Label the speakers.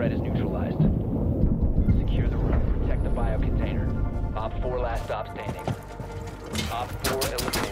Speaker 1: threat is neutralized. Secure the room. Protect the biocontainer. Op 4 last stop standing. Op 4 eliminated.